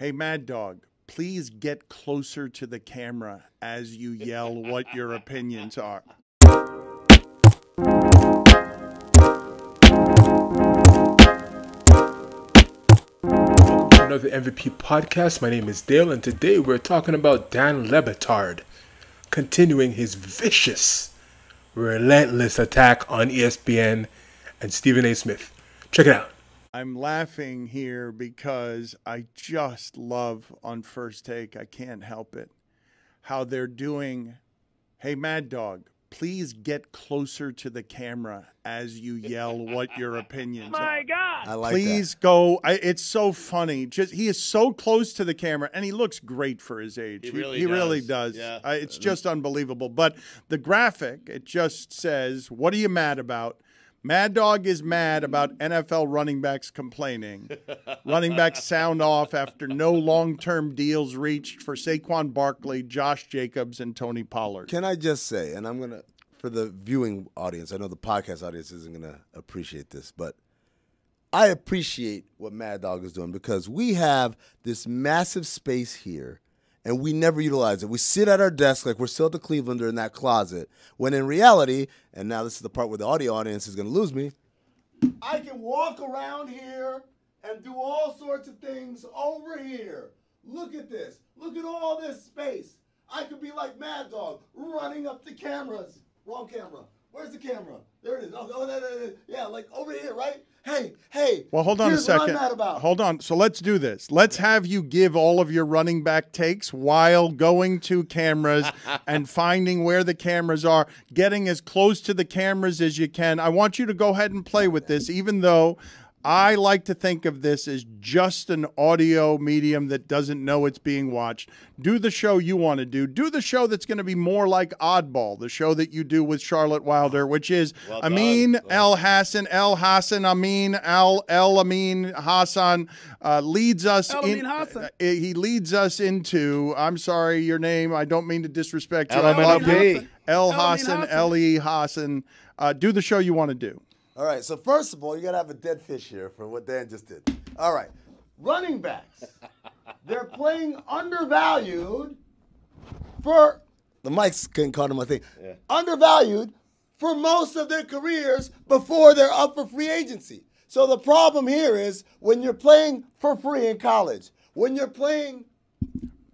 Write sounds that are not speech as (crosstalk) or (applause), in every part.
Hey, Mad Dog, please get closer to the camera as you yell what your opinions are. Another MVP podcast. My name is Dale, and today we're talking about Dan Le Batard continuing his vicious, relentless attack on ESPN and Stephen A. Smith. Check it out. I'm laughing here because I just love on first take. I can't help it. How they're doing, hey, Mad Dog, please get closer to the camera as you yell what your opinions My are. I like Please go. I, it's so funny. Just he is so close to the camera, and he looks great for his age. He really he really does. does. Yeah. Uh, it's just unbelievable. But the graphic, it just says, "What are you mad about?" Mad Dog is mad about NFL running backs complaining. running backs sound off after no long-term deals reached for Saquon Barkley, Josh Jacobs, and Tony Pollard. Can I just say, and I'm gonna for the viewing audience, I know the podcast audience isn't gonna appreciate this, but I appreciate what Mad Dog is doing because we have this massive space here and we never utilize it. We sit at our desk like we're still at the Clevelander in that closet, when in reality, and now this is the part where the audio audience is gonna lose me, I can walk around here and do all sorts of things over here. Look at this. Look at all this space. I could be like Mad Dog, running up the cameras. Wrong camera. Where's the camera? There it is. Oh, oh there. yeah, like over here, right? Hey, hey. Well, hold on a second. What I'm mad about. Hold on. So let's do this. Let's have you give all of your running back takes while going to cameras (laughs) and finding where the cameras are, getting as close to the cameras as you can. I want you to go ahead and play with this, even though I like to think of this as just an audio medium that doesn't know it's being watched. Do the show you want to do. Do the show that's going to be more like Oddball, the show that you do with Charlotte Wilder, which is Well Amin done. El Hassan, El Hassan, Amin, Al El Amin Hassan uh, leads us El in. Amin Hassan. uh, he leads us into. I'm sorry, your name. I don't mean to disrespect you. El Amin. Hassan. El El Amin Hassan, Hassan. L E Hassan. Uh, do the show you want to do. All right, so first of all, you got to have a dead fish here for what Dan just did. All right, running backs. (laughs) They're playing undervalued for the mics couldn't call them my thing. Yeah. Undervalued for most of their careers before they're up for free agency. So the problem here is when you're playing for free in college, when you're playing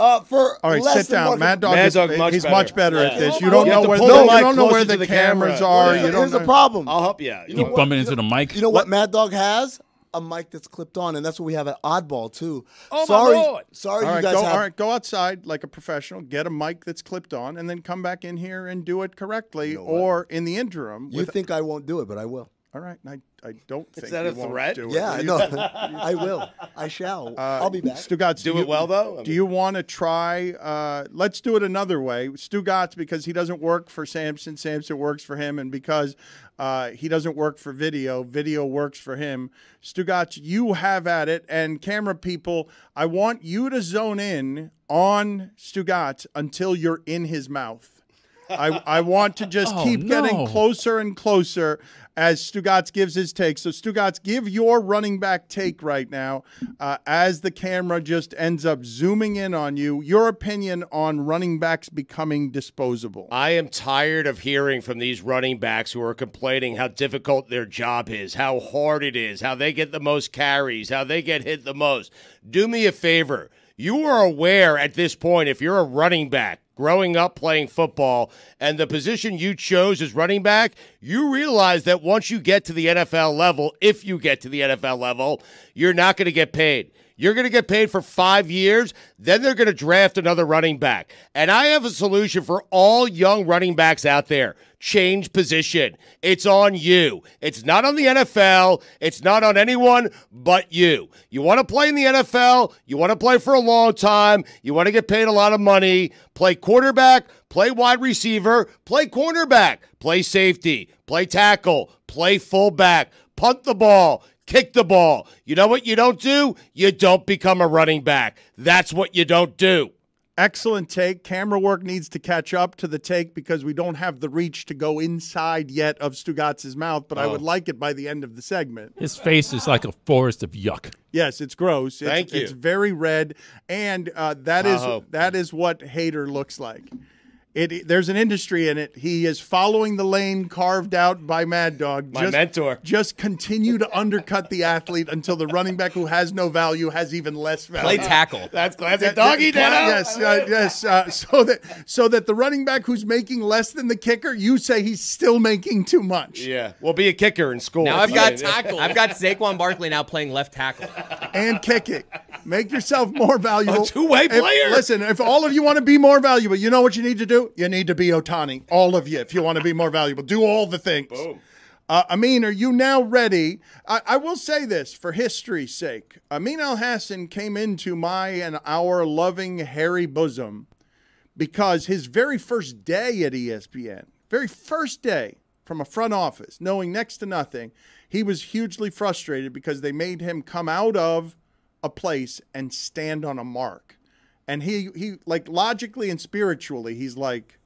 uh, for All right, less sit than down. Mad Dog Mad is Dog much he's better. much better at this. You You don't have know where pull the, the you don't know where the the cameras camera. are. Here's, You don't here's the know- problem. I'll help you. You Keep know bumping into the mic. You know what Mad Dog has? A mic that's clipped on, and that's what we have at Oddball too. Oh, my sorry, Lord. sorry, All you guys go, have. all right, go outside like a professional, get a mic that's clipped on, and then come back in here and do it correctly. know or in the interim, You with, think I won't do it, but I will. All right, I, I don't think is that you a won't threat? do it. Yeah, I You- know. (laughs) I will. I shall. I'll be back. Stugatz, Do you- it well, though? I do you want to try? Uh, let's do it another way. Stugatz, because he doesn't work for Samson, Samson works for him, and because uh, he doesn't work for video, video works for him. Stugatz, you have at it, and camera people, I want you to zone in on Stugatz until you're in his mouth. I, I want to just (laughs) Oh, keep getting closer and closer as Stugatz gives his take. So, Stugatz, give your running back take right now uh, as the camera just ends up zooming in on you. Your opinion on running backs becoming disposable. I am tired of hearing from these running backs who are complaining how difficult their job is, how hard it is, how they get the most carries, how they get hit the most. Do me a favor. You are aware at this point, if you're a running back growing up playing football and the position you chose is running back, you realize that once you get to the NFL level, if you get to the NFL level, you're not going to get paid. You're going to get paid for five years. Then they're going to draft another running back. And I have a solution for all young running backs out there. Change position. It's on you. It's not on the NFL. It's not on anyone but you. You want to play in the NFL. You want to play for a long time. You want to get paid a lot of money. Play quarterback. Play wide receiver. Play cornerback. Play safety. Play tackle. Play fullback. Punt the ball kick the ball. You know what you don't do? You don't become a running back. That's what you don't do. Excellent take. Camera work needs to catch up to the take because we don't have the reach to go inside yet of Stugatz's mouth, but I Oh. would like it by the end of the segment. His face is like a forest of yuck. Yes, it's gross. It's, Thank you. It's very red, and uh, that is, that is what hater looks like. It, there's an industry in it. He is following the lane carved out by Mad Dog. My mentor. Just continue to undercut the athlete until the running back who has no value has even less value. Play tackle. That's classic That- doggy, that- Dano. Yes, uh, yes. Uh, so that so that the running back who's making less than the kicker, you say he's still making too much. Yeah, we'll be a kicker in school. Now I've got tackle. I've got Saquon Barkley now playing left tackle. and kicking. Make yourself more (laughs) valuable. A two-way If- player. listen, if all of you want to be more valuable, you know what you need to do? You need to be Ohtani. All of you, if you want to be more valuable, do all the things. Boom. Uh, Amin, are you now ready? I, I will say this for history's sake. Amin Al Hassan came into my and our loving hairy bosom because his very first day at ESPN, very first day from a front office, knowing next to nothing, he was hugely frustrated because they made him come out of a place and stand on a mark. And he he like logically and spiritually, he's like,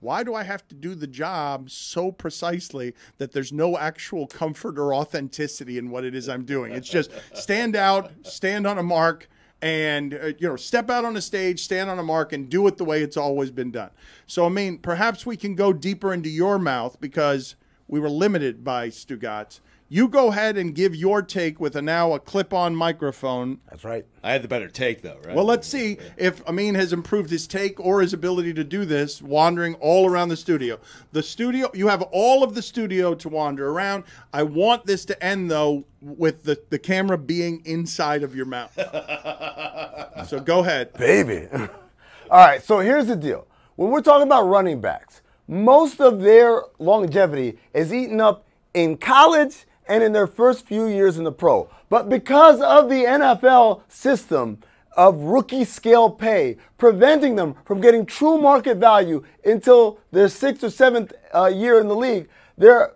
why do I have to do the job so precisely that there's no actual comfort or authenticity in what it is I'm doing? It's just stand out, stand on a mark, and uh, you know, step out on a stage, stand on a mark, and do it the way it's always been done. So, I mean, perhaps we can go deeper into your mouth because we were limited by Stugatz. You go ahead and give your take with a now a clip-on microphone. That's right. I had the better take though, right? Well, let's see if Amin has improved his take or his ability to do this wandering all around the studio. The studio, you have all of the studio to wander around. I want this to end, though, with the, the camera being inside of your mouth. (laughs) so go ahead. baby. (laughs) All right, so here's the deal. When we're talking about running backs, most of their longevity is eaten up in college and in their first few years in the pro. But because of the NFL system of rookie scale pay, preventing them from getting true market value until their sixth or seventh uh, year in the league, they're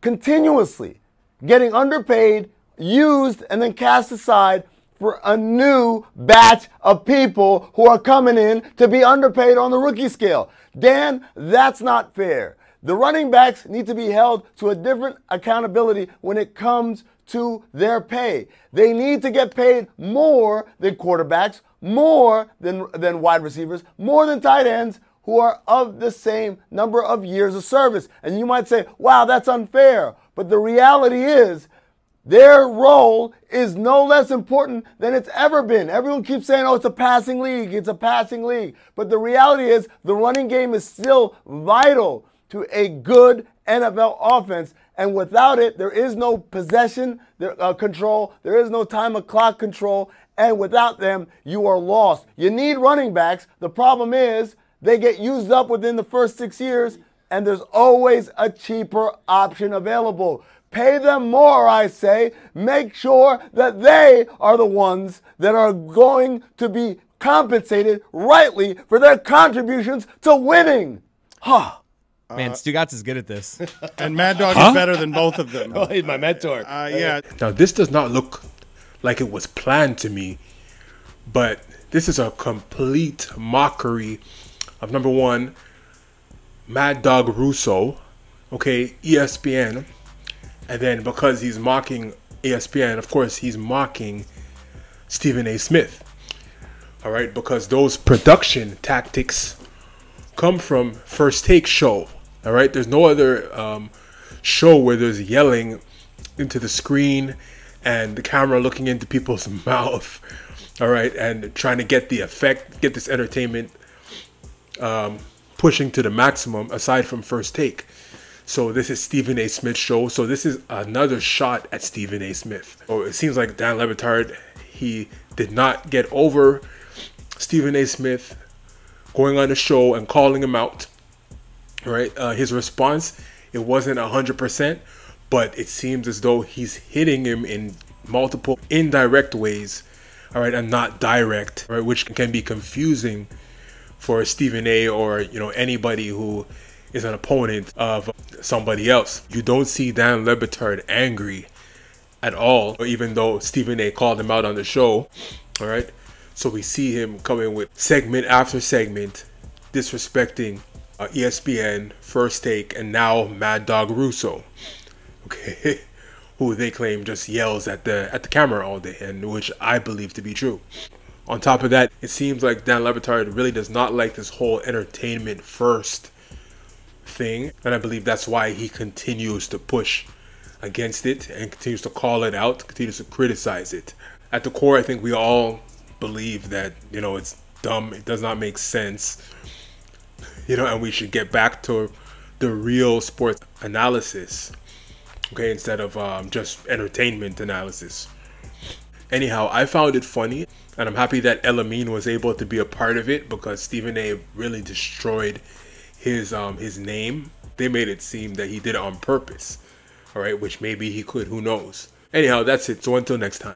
continuously getting underpaid, used, and then cast aside for a new batch of people who are coming in to be underpaid on the rookie scale. Dan, that's not fair. The running backs need to be held to a different accountability when it comes to their pay. They need to get paid more than quarterbacks, more than, than wide receivers, more than tight ends who are of the same number of years of service. And you might say, wow, that's unfair. But the reality is, their role is no less important than it's ever been. Everyone keeps saying, oh, it's a passing league, it's a passing league. But the reality is, the running game is still vital to a good NFL offense. And without it, there is no possession uh, control, there is no time of clock control. And without them, you are lost. You need running backs. The problem is, they get used up within the first six years, and there's always a cheaper option available. Pay them more, I say. Make sure that they are the ones that are going to be compensated rightly for their contributions to winning. Huh. Man, Stugatz is good at this. (laughs) And Mad Dog is better than both of them. (laughs) Oh, he's my mentor. Uh, yeah, Now, this does not look like it was planned to me, but this is a complete mockery of number one, Mad Dog Russo, okay, ESPN, and then because he's mocking ESPN, of course, he's mocking Stephen A. Smith. All right, because those production tactics come from First Take Show. All right, there's no other um, show where there's yelling into the screen and the camera looking into people's (laughs) mouth. All right, and trying to get the effect, get this entertainment um, pushing to the maximum aside from First Take. So this is Stephen A. Smith's show. So this is another shot at Stephen A. Smith. Oh, it seems like Dan Le Batard, he did not get over Stephen A. Smith going on the show and calling him out. Right, uh, his response it wasn't hundred percent, but it seems as though he's hitting him in multiple indirect ways. All right, and not direct, right, which can be confusing for Stephen A. or you know anybody who is an opponent of somebody else. You don't see Dan Le Batard angry at all, even though Stephen A. called him out on the show. All right, So we see him coming with segment after segment, disrespecting uh, ESPN, First Take, and now Mad Dog Russo. Okay, (laughs) who they claim just yells at the at the camera all day, and which I believe to be true. On top of that, it seems like Dan Le Batard really does not like this whole entertainment first thing, and I believe that's why he continues to push against it and continues to call it out, continues to criticize it. At the core, I think we all believe that you know it's dumb, it does not make sense, you know, and we should get back to the real sports analysis, okay, instead of um, just entertainment analysis. Anyhow, I found it funny, and I'm happy that Elamine was able to be a part of it because Stephen A. really destroyed his um his name. They made it seem that he did it on purpose, all right, which maybe he could. Who knows? Anyhow, that's it. So until next time.